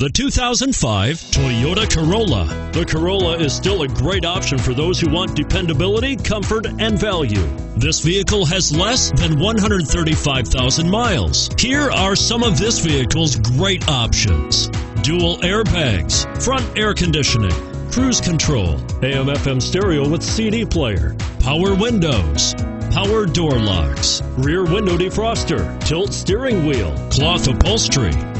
The 2005 Toyota Corolla. The Corolla is still a great option for those who want dependability, comfort, and value. This vehicle has less than 135,000 miles. Here are some of this vehicle's great options. Dual airbags, front air conditioning, cruise control, AM FM stereo with CD player, power windows, power door locks, rear window defroster, tilt steering wheel, cloth upholstery,